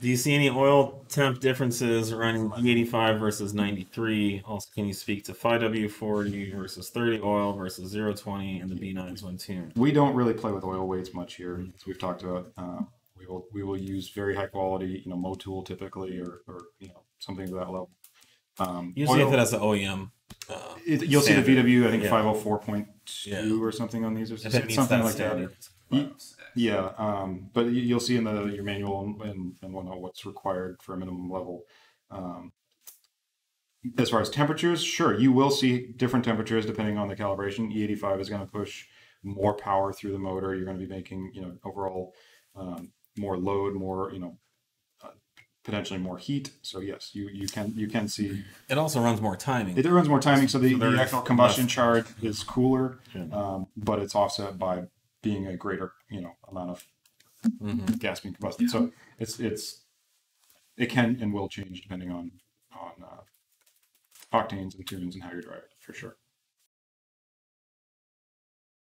Do you see any oil temp differences running E85 versus 93? Also, can you speak to 5W40 versus 30 oil versus 020 and the B9s when tuned? We don't really play with oil weights much here, as we've talked about. Uh, we will we will use very high quality, you know, Motul typically, or or you know something to that level. Um, Usually, oil- if it has the OEM, uh, it- you'll see the. VW, I think Yeah. five hundred four point two Yeah. or something on these, or something, something like standard. that. Yeah, um, but you- you'll see in the your manual and, and, whatnot what's required for a minimum level. Um, as far as temperatures, sure, you will see different temperatures depending on the calibration. E85 is going to push more power through the motor. You're going to be making, you know, overall um, more load, more, you know, potentially more heat. So yes, you you can you can see It also runs more timing. it runs more timing, so the, So the actual combustion less- charge is cooler, Yeah. um, but it's offset by being a greater, you know, amount of Mhm. gas being combusted. So it's it's it can and will change depending on on uh, octanes and tunes and how you're driving for sure.